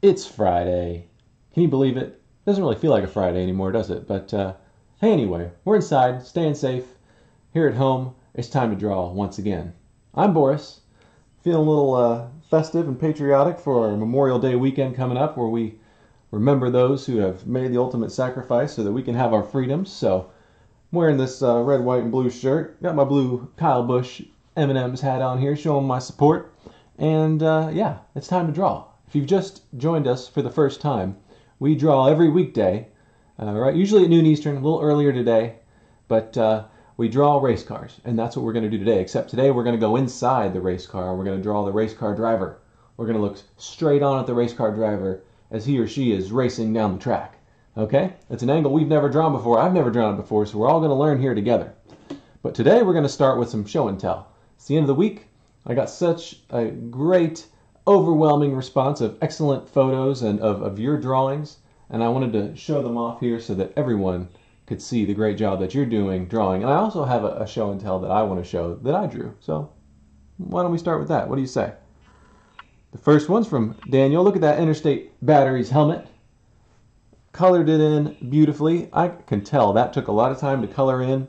It's Friday. Can you believe it? Doesn't really feel like a Friday anymore, does it? But uh, hey, anyway, we're inside, staying safe. Here at home, it's time to draw once again. I'm Boris, feeling a little uh, festive and patriotic for our Memorial Day weekend coming up, where we remember those who have made the ultimate sacrifice so that we can have our freedoms. So, I'm wearing this uh, red, white, and blue shirt. Got my blue Kyle Busch M&M's hat on here, showing my support. And uh, yeah, it's time to draw. If you've just joined us for the first time, we draw every weekday, uh, right? Usually at noon Eastern, a little earlier today, but uh, we draw race cars, and that's what we're going to do today. Except today we're going to go inside the race car. We're going to draw the race car driver. We're going to look straight on at the race car driver as he or she is racing down the track. Okay? It's an angle we've never drawn before. I've never drawn it before, so we're all going to learn here together. But today we're going to start with some show and tell. It's the end of the week. I got such a great overwhelming response of excellent photos and of, of your drawings. And I wanted to show them off here so that everyone could see the great job that you're doing drawing. And I also have a, a show and tell that I want to show that I drew. So why don't we start with that? What do you say? The first one's from Daniel. Look at that Interstate Batteries helmet. Colored it in beautifully. I can tell that took a lot of time to color in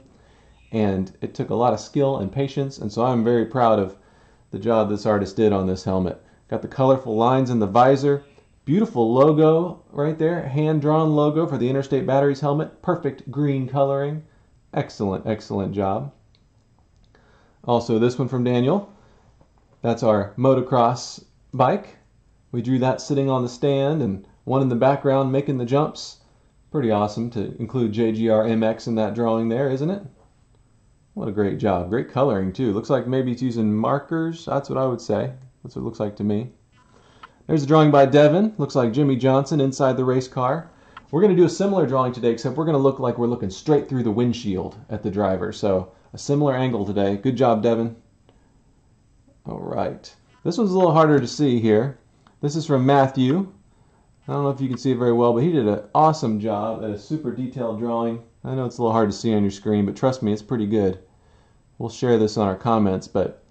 and it took a lot of skill and patience. And so I'm very proud of the job this artist did on this helmet. Got the colorful lines in the visor. Beautiful logo right there. Hand drawn logo for the Interstate Batteries helmet. Perfect green coloring. Excellent, excellent job. Also, this one from Daniel. That's our motocross bike. We drew that sitting on the stand and one in the background making the jumps. Pretty awesome to include JGR MX in that drawing there, isn't it? What a great job. Great coloring, too. Looks like maybe it's using markers. That's what I would say. That's what it looks like to me. There's a drawing by Devin. Looks like Jimmie Johnson inside the race car. We're going to do a similar drawing today, except we're going to look like we're looking straight through the windshield at the driver. So a similar angle today. Good job, Devin. All right. This one's a little harder to see here. This is from Matthew. I don't know if you can see it very well, but he did an awesome job at a super detailed drawing. I know it's a little hard to see on your screen, but trust me, it's pretty good. We'll share this on our comments, but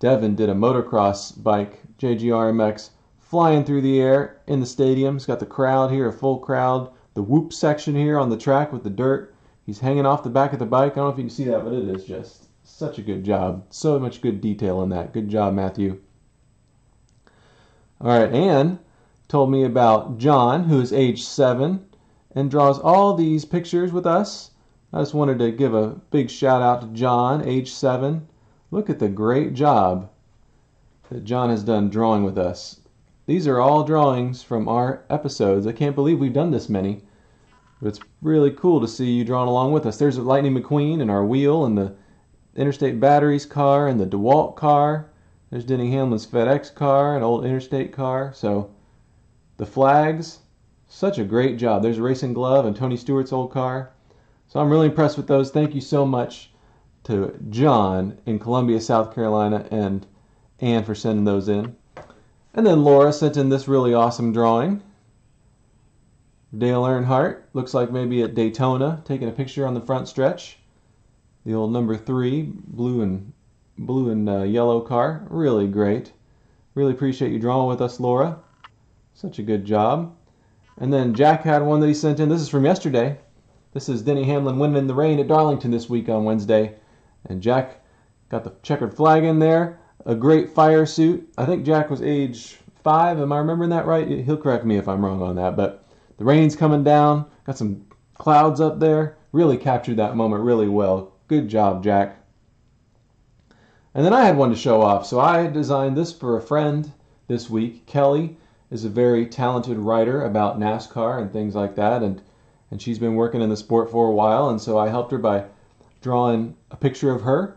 Devin did a motocross bike, JGRMX, flying through the air in the stadium. He's got the crowd here, a full crowd. The whoop section here on the track with the dirt. He's hanging off the back of the bike. I don't know if you can see that, but it is just such a good job. So much good detail in that. Good job, Matthew. All right, Anne told me about John, who is age seven and draws all these pictures with us. I just wanted to give a big shout out to John, age seven. Look at the great job that John has done drawing with us. These are all drawings from our episodes. I can't believe we've done this many. But it's really cool to see you drawing along with us. There's Lightning McQueen and our wheel and the Interstate Batteries car and the DeWalt car. There's Denny Hamlin's FedEx car, an old Interstate car. So the flags, such a great job. There's Racing Glove and Tony Stewart's old car. So I'm really impressed with those. Thank you so much to John in Columbia, South Carolina, and Anne for sending those in. And then Laura sent in this really awesome drawing. Dale Earnhardt looks like maybe at Daytona, taking a picture on the front stretch. The old number three, blue and blue and uh, yellow car, really great. Really appreciate you drawing with us, Laura. Such a good job. And then Jack had one that he sent in. This is from yesterday. This is Denny Hamlin winning in the rain at Darlington this week on Wednesday. And Jack got the checkered flag in there. A great fire suit. I think Jack was age five. Am I remembering that right? He'll correct me if I'm wrong on that. But the rain's coming down. Got some clouds up there. Really captured that moment really well. Good job, Jack. And then I had one to show off. So I designed this for a friend this week. Kelly is a very talented writer about NASCAR and things like that. And and she's been working in the sport for a while, and so I helped her by drawing a picture of her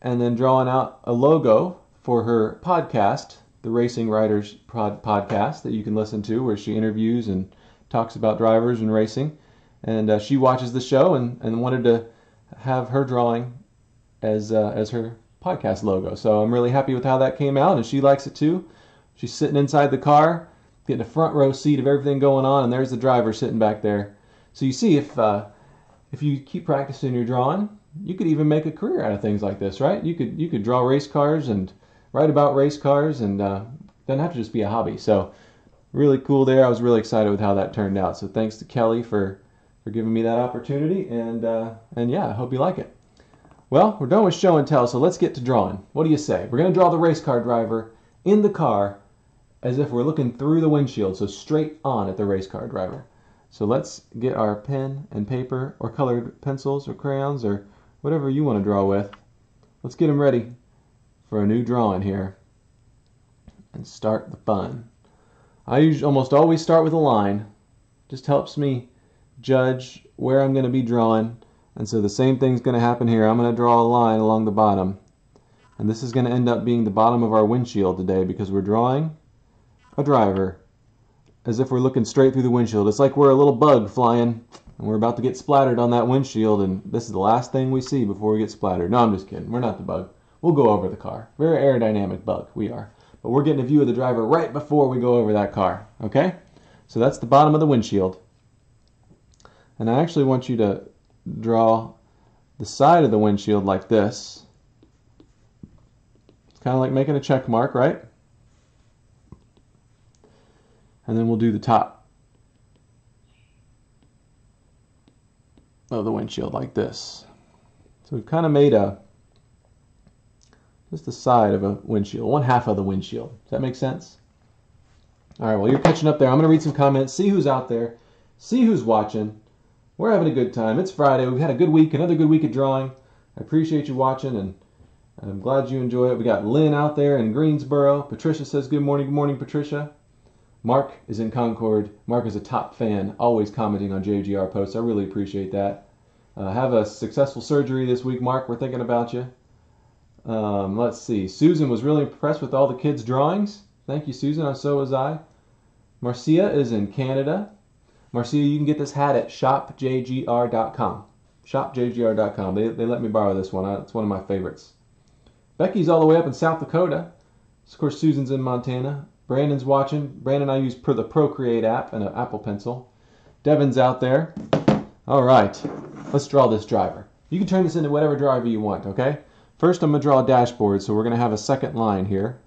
and then drawing out a logo for her podcast, the Racing Writers pod- podcast that you can listen to, where she interviews and talks about drivers and racing. And uh, she watches the show and, and wanted to have her drawing as uh, as her podcast logo. So I'm really happy with how that came out, and she likes it too. She's sitting inside the car, getting a front row seat of everything going on, and there's the driver sitting back there so you see, if uh, if you keep practicing your drawing, you could even make a career out of things like this, right? You could you could draw race cars and write about race cars, and uh, doesn't have to just be a hobby. So really cool there. I was really excited with how that turned out. So thanks to Kelly for for giving me that opportunity, and uh, and yeah, I hope you like it. Well, we're done with show and tell, so let's get to drawing. What do you say? We're gonna draw the race car driver in the car as if we're looking through the windshield, so straight on at the race car driver. So let's get our pen and paper or colored pencils or crayons or whatever you want to draw with. Let's get them ready for a new drawing here and start the fun. I usually almost always start with a line. Just helps me judge where I'm going to be drawing. And so the same thing's going to happen here. I'm going to draw a line along the bottom. And this is going to end up being the bottom of our windshield today because we're drawing a driver as if we're looking straight through the windshield. It's like we're a little bug flying and we're about to get splattered on that windshield and this is the last thing we see before we get splattered. No, I'm just kidding. We're not the bug. We'll go over the car. Very aerodynamic bug, we are. But we're getting a view of the driver right before we go over that car, okay? So that's the bottom of the windshield. And I actually want you to draw the side of the windshield like this. It's kind of like making a check mark, right? And then we'll do the top of the windshield like this. So we've kind of made a just the side of a windshield, one half of the windshield. Does that make sense? All right, well, you're catching up there. I'm going to read some comments, see who's out there, see who's watching. We're having a good time. It's Friday. We've had a good week, another good week of drawing. I appreciate you watching, and I'm glad you enjoy it. We got Lynn out there in Greensboro. Patricia says, Good morning. Good morning, Patricia. Mark is in Concord. Mark is a top fan, always commenting on JGR posts. I really appreciate that. Uh, have a successful surgery this week, Mark. We're thinking about you. Um, let's see. Susan was really impressed with all the kids' drawings. Thank you, Susan. So was I. Marcia is in Canada. Marcia, you can get this hat at shopjgr.com. Shopjgr.com. They, they let me borrow this one. It's one of my favorites. Becky's all the way up in South Dakota. Of course, Susan's in Montana. Brandon's watching. Brandon I use the Procreate app and an Apple Pencil. Devin's out there. All right, let's draw this driver. You can turn this into whatever driver you want, okay? First, I'm going to draw a dashboard, so we're going to have a second line here.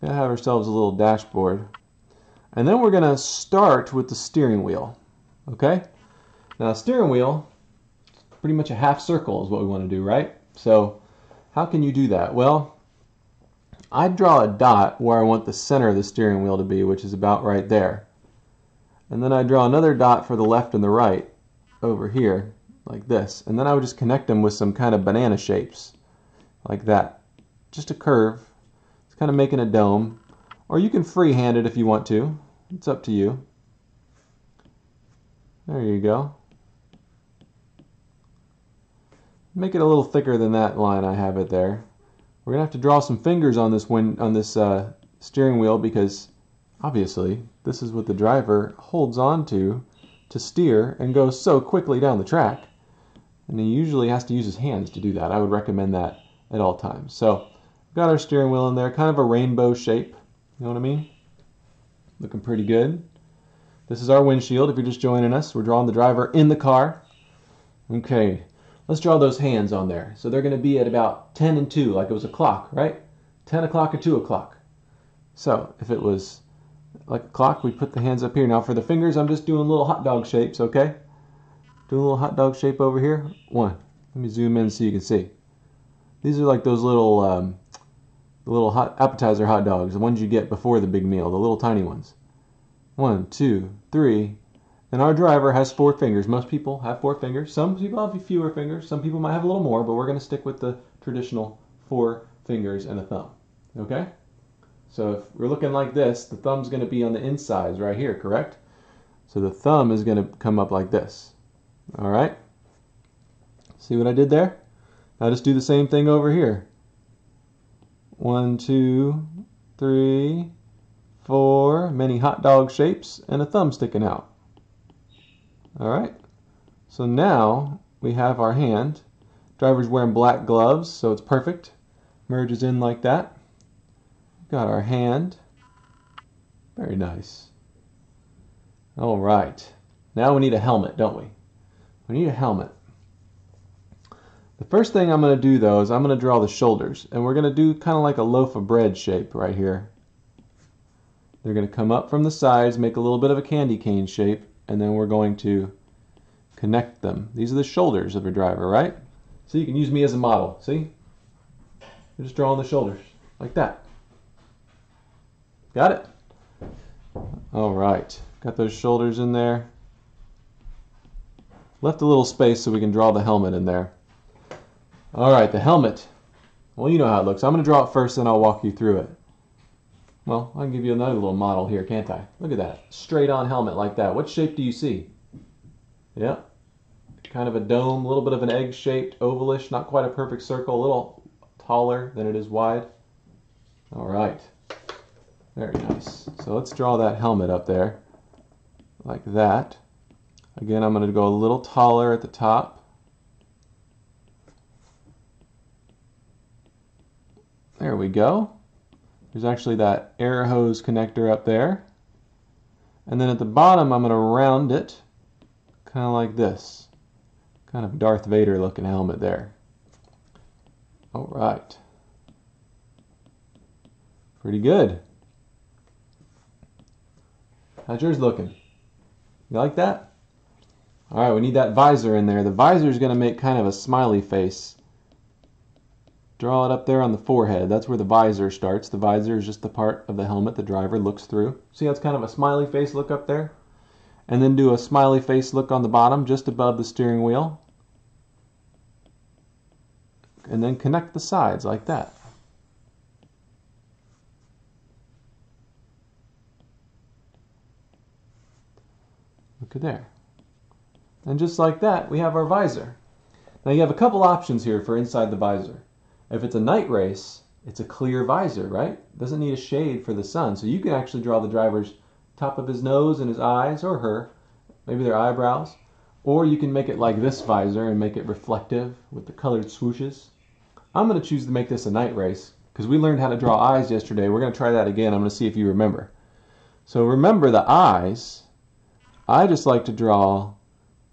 Going to have ourselves a little dashboard. And then we're going to start with the steering wheel, okay? Now, steering wheel, pretty much a half circle is what we want to do, right? So, how can you do that? Well, I draw a dot where I want the center of the steering wheel to be, which is about right there. And then I draw another dot for the left and the right over here, like this. And then I would just connect them with some kind of banana shapes, like that. Just a curve. It's kind of making a dome. Or you can freehand it if you want to. It's up to you. There you go. Make it a little thicker than that line I have it there. We're gonna have to draw some fingers on this when on this uh, steering wheel because obviously this is what the driver holds on to to steer and go so quickly down the track. And he usually has to use his hands to do that. I would recommend that at all times. So got our steering wheel in there, kind of a rainbow shape. You know what I mean? Looking pretty good. This is our windshield. If you're just joining us, we're drawing the driver in the car. Okay, Let's draw those hands on there. So they're going to be at about 10 and 2, like it was a clock, right? 10 o'clock or 2 o'clock. So if it was like a clock, we put the hands up here. Now for the fingers, I'm just doing little hot dog shapes, okay? Doing a little hot dog shape over here. One. Let me zoom in so you can see. These are like those little, um, little hot appetizer hot dogs, the ones you get before the big meal, the little tiny ones. One, two, three, and our driver has four fingers. Most people have four fingers. Some people have fewer fingers. Some people might have a little more, but we're going to stick with the traditional four fingers and a thumb. Okay? So if we're looking like this, the thumb's going to be on the insides right here, correct? So the thumb is going to come up like this. All right? See what I did there? Now just do the same thing over here. One, two, three, four, many hot dog shapes, and a thumb sticking out. All right. So now we have our hand. Driver's wearing black gloves, so it's perfect. Merges in like that. Got our hand. Very nice. All right. Now we need a helmet, don't we? We need a helmet. The first thing I'm going to do though is I'm going to draw the shoulders and we're going to do kind of like a loaf of bread shape right here. They're going to come up from the sides, make a little bit of a candy cane shape, and then we're going to connect them. These are the shoulders of a driver, right? So you can use me as a model. See? You're just drawing the shoulders like that. Got it? All right. Got those shoulders in there. Left a little space so we can draw the helmet in there. All right, the helmet. Well, you know how it looks. I'm going to draw it first, then I'll walk you through it. Well, I can give you another little model here, can't I? Look at that. Straight on helmet like that. What shape do you see? Yep. Kind of a dome, a little bit of an egg-shaped, ovalish, not quite a perfect circle, a little taller than it is wide. All right. Very nice. So let's draw that helmet up there like that. Again, I'm going to go a little taller at the top. There we go. There's actually that air hose connector up there. And then at the bottom, I'm going to round it kind of like this. Kind of Darth Vader looking helmet there. All right. Pretty good. How's yours looking? You like that? All right, we need that visor in there. The visor is going to make kind of a smiley face. Draw it up there on the forehead. That's where the visor starts. The visor is just the part of the helmet the driver looks through. See how it's kind of a smiley face look up there? And then do a smiley face look on the bottom just above the steering wheel. And then connect the sides like that. Look at there. And just like that, we have our visor. Now you have a couple options here for inside the visor. If it's a night race, it's a clear visor, right? Doesn't need a shade for the sun. So you can actually draw the driver's top of his nose and his eyes, or her, maybe their eyebrows. Or you can make it like this visor and make it reflective with the colored swooshes. I'm going to choose to make this a night race because we learned how to draw eyes yesterday. We're going to try that again. I'm going to see if you remember. So remember the eyes. I just like to draw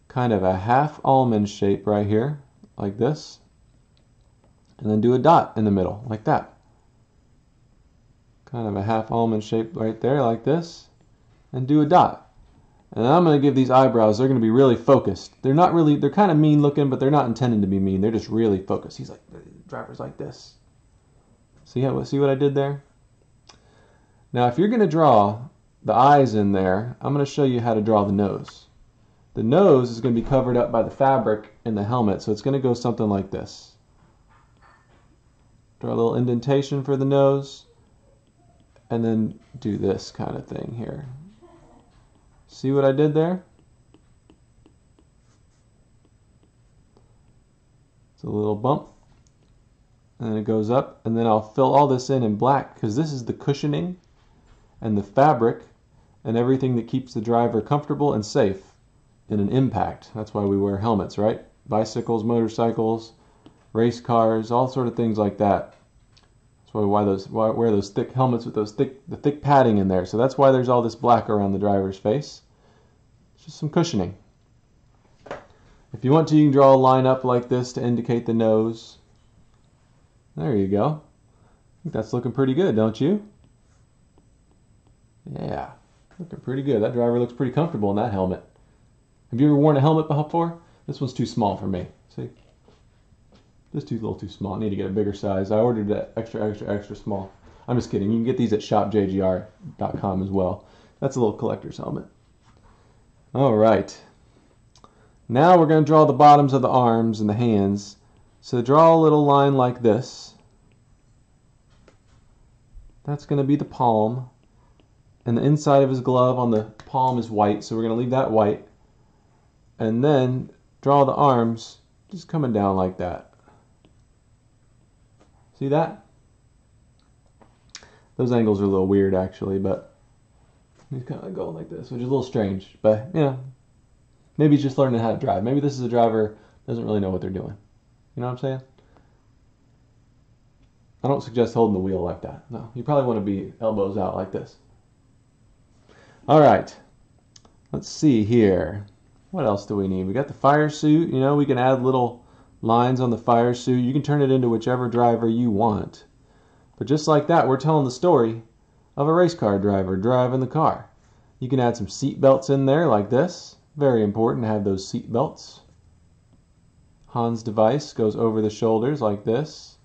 kind of a half almond shape right here, like this. And then do a dot in the middle, like that. Kind of a half almond shape right there, like this. And do a dot. And I'm going to give these eyebrows, they're going to be really focused. They're not really, they're kind of mean looking, but they're not intended to be mean. They're just really focused. He's like, driver's like this. See, how, see what I did there? Now, if you're going to draw the eyes in there, I'm going to show you how to draw the nose. The nose is going to be covered up by the fabric in the helmet, so it's going to go something like this. Draw a little indentation for the nose, and then do this kind of thing here. See what I did there? It's a little bump, and then it goes up, and then I'll fill all this in in black because this is the cushioning and the fabric and everything that keeps the driver comfortable and safe in an impact. That's why we wear helmets, right? Bicycles, motorcycles, race cars, all sort of things like that. That's why why those why wear those thick helmets with those thick the thick padding in there. So that's why there's all this black around the driver's face. It's just some cushioning. If you want to, you can draw a line up like this to indicate the nose. There you go. I think that's looking pretty good, don't you? Yeah, looking pretty good. That driver looks pretty comfortable in that helmet. Have you ever worn a helmet before? This one's too small for me. See? This too a little too small. I need to get a bigger size. I ordered it extra, extra, extra small. I'm just kidding. You can get these at shopjgr.com as well. That's a little collector's helmet. All right. Now we're going to draw the bottoms of the arms and the hands. So draw a little line like this. That's going to be the palm. And the inside of his glove on the palm is white, so we're going to leave that white. And then draw the arms just coming down like that. See that? Those angles are a little weird actually, but he's kind of going like this, which is a little strange. But, you know, maybe he's just learning how to drive. Maybe this is a driver doesn't really know what they're doing. You know what I'm saying? I don't suggest holding the wheel like that. No, you probably want to be elbows out like this. All right, let's see here. What else do we need? We got the fire suit. You know, we can add little lines on the fire suit. You can turn it into whichever driver you want. But just like that, we're telling the story of a race car driver driving the car. You can add some seat belts in there like this. Very important to have those seat belts. HANS device goes over the shoulders like this.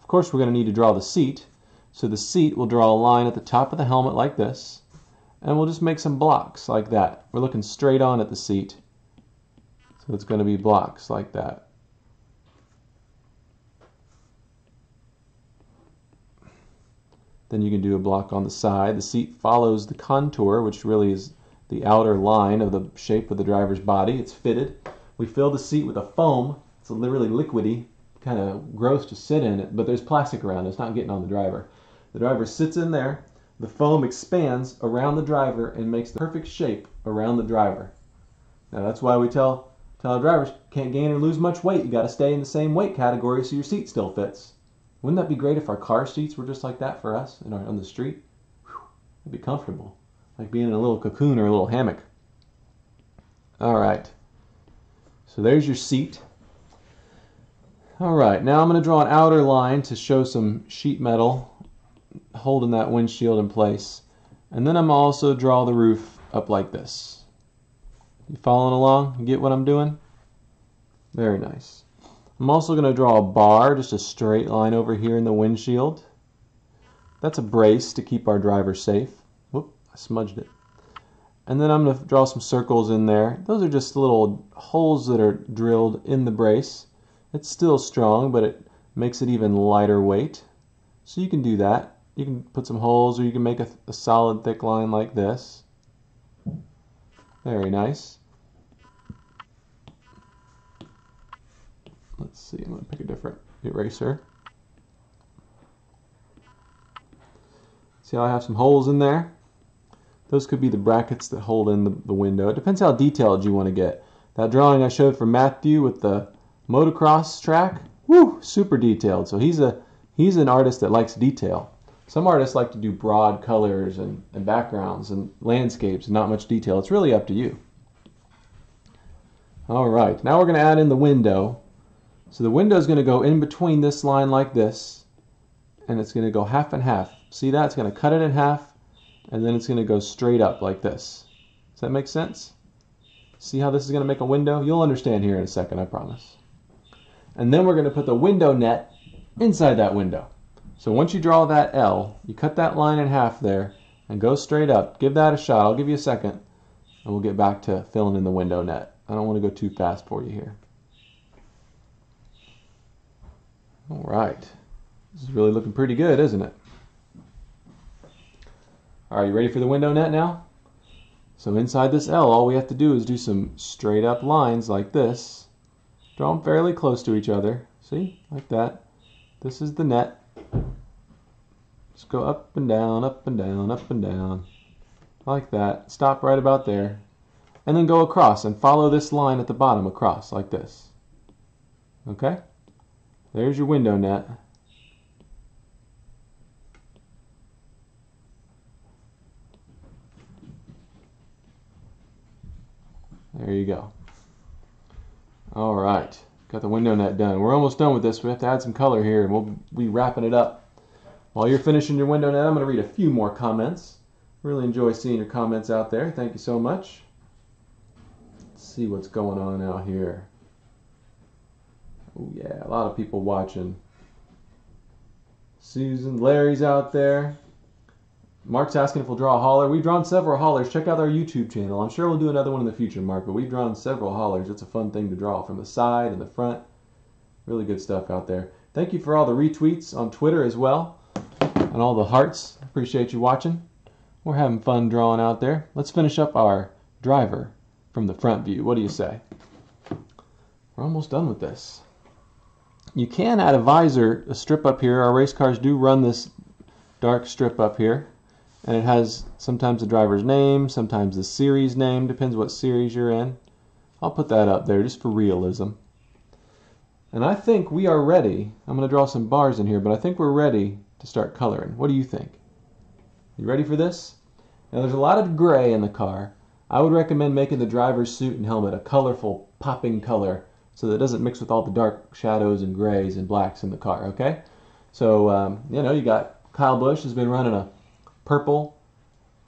Of course, we're going to need to draw the seat. So the seat will draw a line at the top of the helmet like this. And we'll just make some blocks like that. We're looking straight on at the seat. So it's going to be blocks like that. Then you can do a block on the side. The seat follows the contour, which really is the outer line of the shape of the driver's body. It's fitted. We fill the seat with a foam. It's a really liquidy, kind of gross to sit in it, but there's plastic around it. It's not getting on the driver. The driver sits in there. The foam expands around the driver and makes the perfect shape around the driver. Now that's why we tell tell our drivers can't gain or lose much weight. You got to stay in the same weight category so your seat still fits. Wouldn't that be great if our car seats were just like that for us our, on the street? Whew, it'd be comfortable, like being in a little cocoon or a little hammock. All right. So there's your seat. All right, now I'm going to draw an outer line to show some sheet metal holding that windshield in place. And then I'm also draw the roof up like this. You following along? You get what I'm doing? Very nice. I'm also going to draw a bar, just a straight line over here in the windshield. That's a brace to keep our driver safe. Whoop, I smudged it. And then I'm going to draw some circles in there. Those are just little holes that are drilled in the brace. It's still strong, but it makes it even lighter weight. So you can do that. You can put some holes or you can make a, a solid thick line like this. Very nice. Let's see, I'm going to pick a different eraser. See how I have some holes in there? Those could be the brackets that hold in the, the window. It depends how detailed you want to get. That drawing I showed for Matthew with the motocross track, whoo, super detailed. So he's a he's an artist that likes detail. Some artists like to do broad colors and, and backgrounds and landscapes and not much detail. It's really up to you. All right, now we're going to add in the window. So the window is going to go in between this line like this, and it's going to go half and half. See that? It's going to cut it in half, and then it's going to go straight up like this. Does that make sense? See how this is going to make a window? You'll understand here in a second, I promise. And then we're going to put the window net inside that window. So once you draw that L, you cut that line in half there and go straight up. Give that a shot. I'll give you a second, and we'll get back to filling in the window net. I don't want to go too fast for you here. All right. This is really looking pretty good, isn't it? Are you ready for the window net now? So inside this L, all we have to do is do some straight up lines like this. Draw them fairly close to each other. See? Like that. This is the net. Just go up and down, up and down, up and down. Like that. Stop right about there. And then go across and follow this line at the bottom across like this. Okay? There's your window net. There you go. All right, got the window net done. We're almost done with this. We have to add some color here and we'll be wrapping it up. While you're finishing your window net, I'm going to read a few more comments. Really enjoy seeing your comments out there. Thank you so much. Let's see what's going on out here. Oh yeah, a lot of people watching. Susan, Larry's out there. Mark's asking if we'll draw a hauler. We've drawn several haulers. Check out our YouTube channel. I'm sure we'll do another one in the future, Mark, but we've drawn several haulers. It's a fun thing to draw from the side and the front. Really good stuff out there. Thank you for all the retweets on Twitter as well and all the hearts. Appreciate you watching. We're having fun drawing out there. Let's finish up our driver from the front view. What do you say? We're almost done with this. You can add a visor, a strip up here. Our race cars do run this dark strip up here. And it has sometimes the driver's name, sometimes the series name, depends what series you're in. I'll put that up there just for realism. And I think we are ready. I'm going to draw some bars in here, but I think we're ready to start coloring. What do you think? You ready for this? Now there's a lot of gray in the car. I would recommend making the driver's suit and helmet a colorful, popping color so that it doesn't mix with all the dark shadows and grays and blacks in the car, okay? So, um, you know, you got Kyle Busch has been running a purple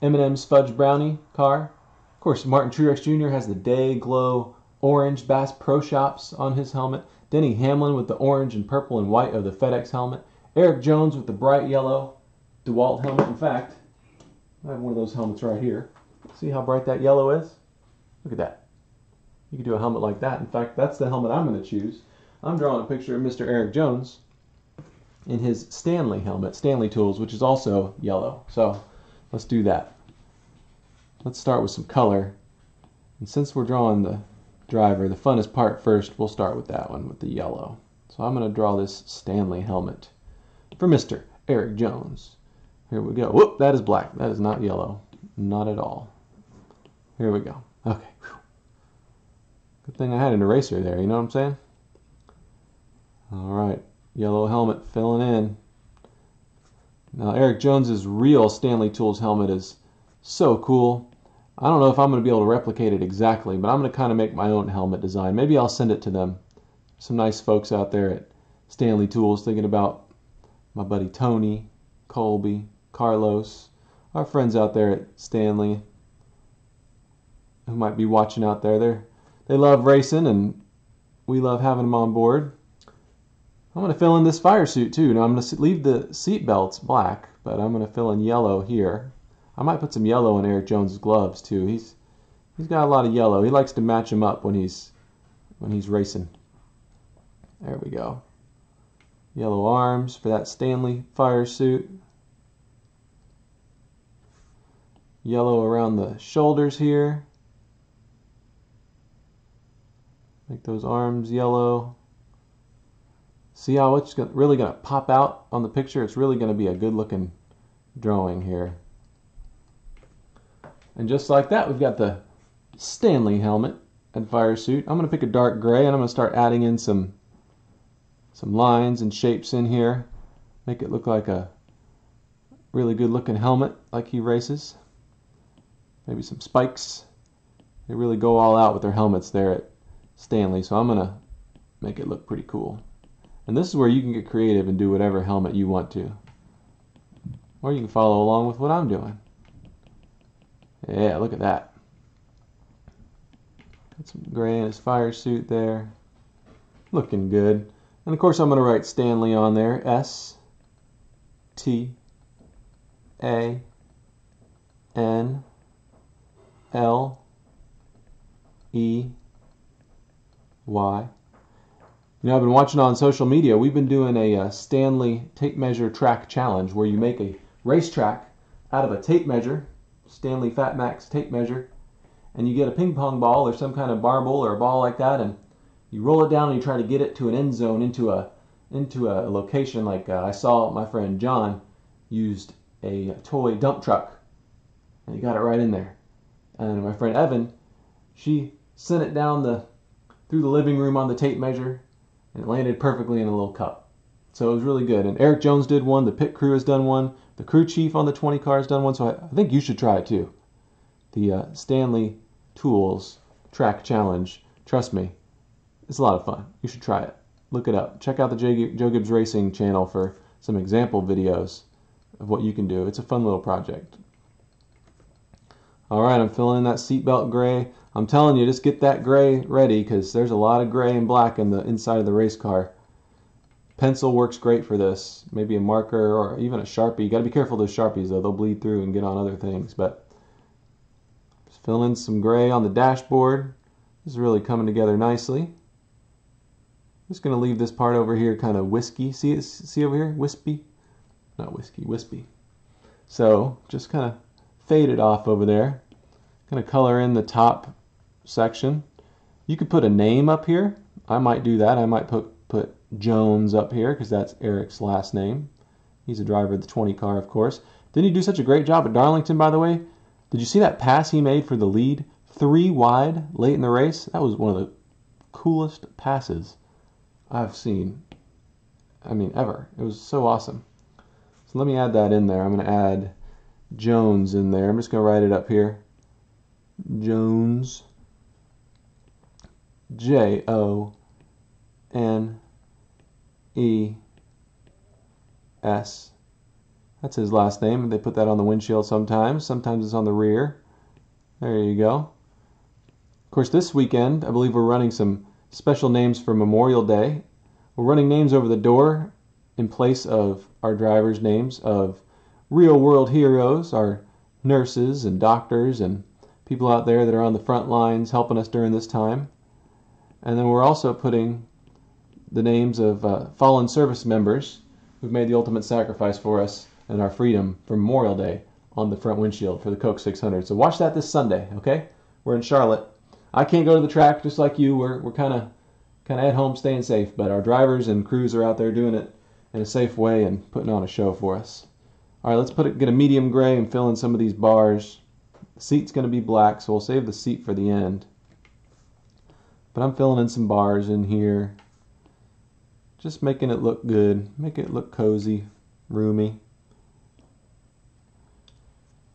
M&M's Fudge Brownie car. Of course, Martin Truex Jr. has the Day Glow orange Bass Pro Shops on his helmet. Denny Hamlin with the orange and purple and white of the FedEx helmet. Erik Jones with the bright yellow DeWalt helmet. In fact, I have one of those helmets right here. See how bright that yellow is? Look at that. You could do a helmet like that. In fact, that's the helmet I'm going to choose. I'm drawing a picture of Mr. Erik Jones in his Stanley helmet, Stanley Tools, which is also yellow. So let's do that. Let's start with some color. And since we're drawing the driver, the funnest part first, we'll start with that one with the yellow. So I'm going to draw this Stanley helmet for Mr. Erik Jones. Here we go. Whoop, that is black. That is not yellow. Not at all. Here we go. Okay. Good thing I had an eraser there, you know what I'm saying? All right. Yellow helmet filling in. Now, Erik Jones's real Stanley Tools helmet is so cool. I don't know if I'm going to be able to replicate it exactly, but I'm going to kind of make my own helmet design. Maybe I'll send it to them. Some nice folks out there at Stanley Tools thinking about my buddy Tony, Colby, Carlos, our friends out there at Stanley who might be watching out there. They they love racing and we love having them on board. I'm going to fill in this fire suit too. Now I'm going to leave the seat belts black, but I'm going to fill in yellow here. I might put some yellow in Erik Jones' gloves too. He's he's got a lot of yellow. He likes to match them up when he's when he's racing. There we go. Yellow arms for that Stanley fire suit. Yellow around the shoulders here. Make those arms yellow. See how it's really going to pop out on the picture? It's really going to be a good looking drawing here. And just like that, we've got the Stanley helmet and fire suit. I'm going to pick a dark gray and I'm going to start adding in some some lines and shapes in here. Make it look like a really good looking helmet like he races. Maybe some spikes. They really go all out with their helmets there at Stanley, so I'm going to make it look pretty cool. And this is where you can get creative and do whatever helmet you want to. Or you can follow along with what I'm doing. Yeah, look at that. Got some gray in his fire suit there. Looking good. And of course I'm going to write Stanley on there. S T A N L E Y. You know, I've been watching on social media. We've been doing a, uh, Stanley tape measure track challenge where you make a racetrack out of a tape measure, Stanley FatMax tape measure, and you get a ping pong ball or some kind of marble or a ball like that, and you roll it down and you try to get it to an end zone into a into a location like uh, I saw my friend John used a toy dump truck, and he got it right in there. And my friend Evan, she sent it down the through the living room on the tape measure, and it landed perfectly in a little cup. So it was really good. And Erik Jones did one. The pit crew has done one. The crew chief on the 20 car has done one. So I, I think you should try it too. The uh, Stanley Tools Track Challenge. Trust me, it's a lot of fun. You should try it. Look it up. Check out the Joe Gibbs Racing channel for some example videos of what you can do. It's a fun little project. All right, I'm filling in that seatbelt gray. I'm telling you, just get that gray ready because there's a lot of gray and black in the inside of the race car. Pencil works great for this. Maybe a marker or even a Sharpie. You got to be careful of those Sharpies though. They'll bleed through and get on other things. But just fill in some gray on the dashboard. This is really coming together nicely. Just going to leave this part over here kind of whiskey. See, see over here? Wispy? Not whiskey, wispy. So just kind of fade it off over there. I'm Going to color in the top section. You could put a name up here. I might do that. I might put, put Jones up here because that's Erik's last name. He's a driver of the 20 car, of course. Didn't he do such a great job at Darlington, by the way? Did you see that pass he made for the lead? Three wide late in the race? That was one of the coolest passes I've seen. I mean, ever. It was so awesome. So let me add that in there. I'm going to add Jones in there. I'm just going to write it up here. Jones. J O N E S That's his last name. They put that on the windshield sometimes. Sometimes it's on the rear. There you go. Of course, this weekend, I believe we're running some special names for Memorial Day. We're running names over the door in place of our drivers' names of real world heroes, our nurses and doctors and people out there that are on the front lines helping us during this time. And then we're also putting the names of uh, fallen service members who've made the ultimate sacrifice for us and our freedom for Memorial Day on the front windshield for the Coke 600. So watch that this Sunday, okay? We're in Charlotte. I can't go to the track just like you. We're, we're kind of kind of at home staying safe, but our drivers and crews are out there doing it in a safe way and putting on a show for us. All right, let's put it, get a medium gray and fill in some of these bars. The seat's going to be black, so we'll save the seat for the end. But I'm filling in some bars in here. Just making it look good, make it look cozy, roomy.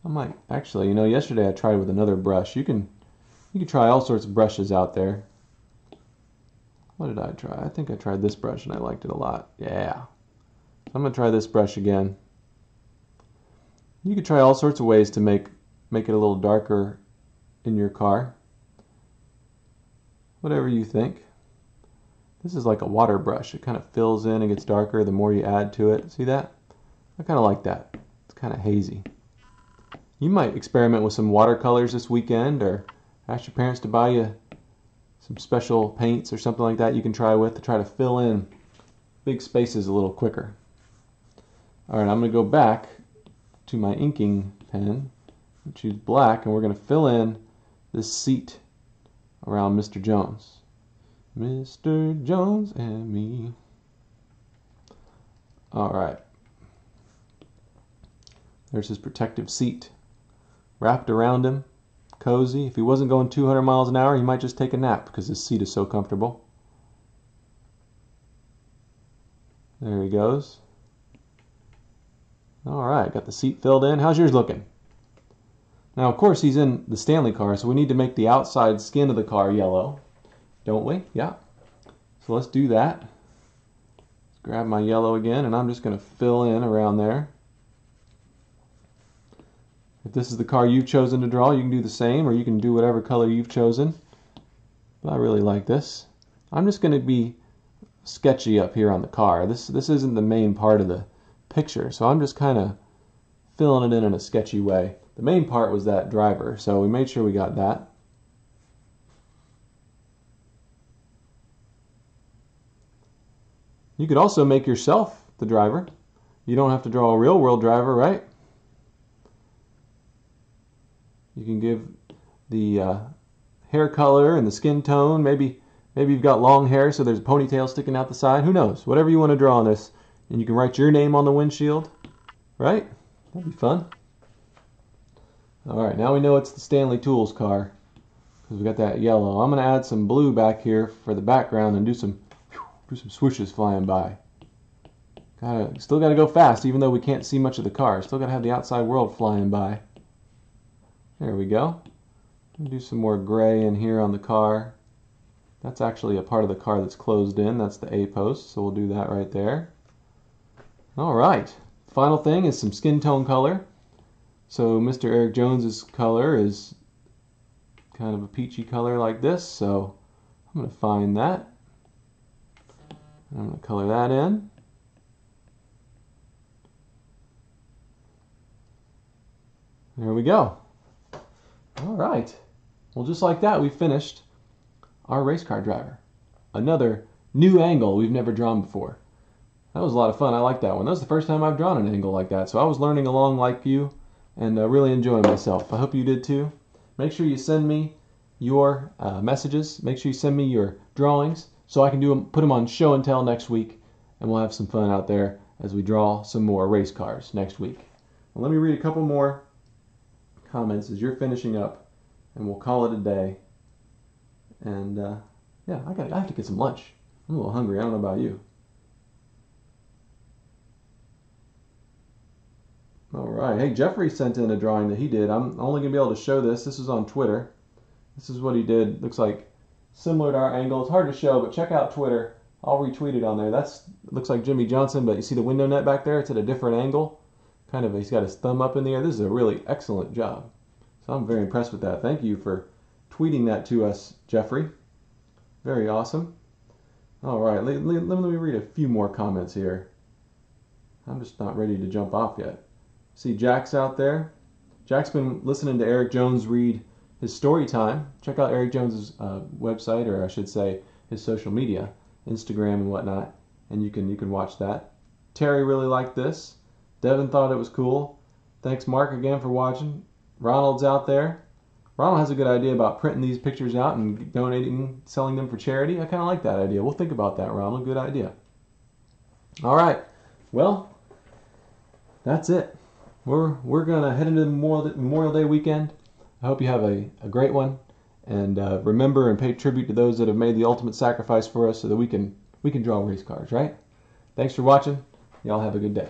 I might actually, you know, yesterday I tried with another brush. You can you can try all sorts of brushes out there. What did I try? I think I tried this brush and I liked it a lot. Yeah. I'm going to try this brush again. You could try all sorts of ways to make make it a little darker in your car. Whatever you think. This is like a water brush. It kind of fills in and gets darker the more you add to it. See that? I kind of like that. It's kind of hazy. You might experiment with some watercolors this weekend or ask your parents to buy you some special paints or something like that you can try with to try to fill in big spaces a little quicker. All right, I'm going to go back to my inking pen, choose black, and we're going to fill in this seat around Mr. Jones. Mr. Jones and me. All right. There's his protective seat wrapped around him, cozy. If he wasn't going 200 miles an hour, he might just take a nap because his seat is so comfortable. There he goes. All right, got the seat filled in. How's yours looking? Now, of course, he's in the Stanley car, so we need to make the outside skin of the car yellow, don't we? Yeah. So let's do that. Let's grab my yellow again, and I'm just going to fill in around there. If this is the car you've chosen to draw, you can do the same, or you can do whatever color you've chosen. But I really like this. I'm just going to be sketchy up here on the car. This, this isn't the main part of the picture, so I'm just kind of filling it in in a sketchy way. The main part was that driver, so we made sure we got that. You could also make yourself the driver. You don't have to draw a real world driver, right? You can give the uh, hair color and the skin tone. Maybe maybe you've got long hair, so there's a ponytail sticking out the side. Who knows? Whatever you want to draw on this, and you can write your name on the windshield, right? That'd be fun. All right, now we know it's the Stanley Tools car because we got that yellow. I'm going to add some blue back here for the background and do some do some swooshes flying by. Gotta, still got to go fast, even though we can't see much of the car. Still got to have the outside world flying by. There we go. Do some more gray in here on the car. That's actually a part of the car that's closed in. That's the A post, so we'll do that right there. All right. Final thing is some skin tone color. So Mr. Erik Jones's color is kind of a peachy color like this, so I'm going to find that. I'm going to color that in. There we go. All right. Well, just like that, we finished our race car driver. Another new angle we've never drawn before. That was a lot of fun. I like that one. That was the first time I've drawn an angle like that, so I was learning along like you and uh, really enjoying myself. I hope you did too. Make sure you send me your uh, messages. Make sure you send me your drawings so I can do them, put them on show and tell next week, and we'll have some fun out there as we draw some more race cars next week. Well, let me read a couple more comments as you're finishing up, and we'll call it a day. And uh, yeah, I got I have to get some lunch. I'm a little hungry. I don't know about you. All right. Hey, Jeffrey sent in a drawing that he did. I'm only gonna be able to show this. This is on Twitter. This is what he did. Looks like similar to our angle. It's hard to show, but check out Twitter. I'll retweet it on there. That's looks like Jimmie Johnson, but you see the window net back there? It's at a different angle. kind of he's got his thumb up in the air. This is a really excellent job. So I'm very impressed with that. Thank you for tweeting that to us, Jeffrey. Very awesome. All right, let, let, let me read a few more comments here. I'm just not ready to jump off yet. See Jack's out there. Jack's been listening to Erik Jones read his story time. Check out Erik Jones's uh, website, or I should say his social media, Instagram and whatnot, and you can you can watch that. Terry really liked this. Devin thought it was cool. Thanks, Mark, again for watching. Ronald's out there. Ronald has a good idea about printing these pictures out and donating, selling them for charity. I kind of like that idea. We'll think about that, Ronald. Good idea. All right. Well, that's it. We're we're gonna head into Memorial Day weekend. I hope you have a, a great one, and uh, remember and pay tribute to those that have made the ultimate sacrifice for us, so that we can we can draw race cars. Right? Thanks for watching. Y'all have a good day.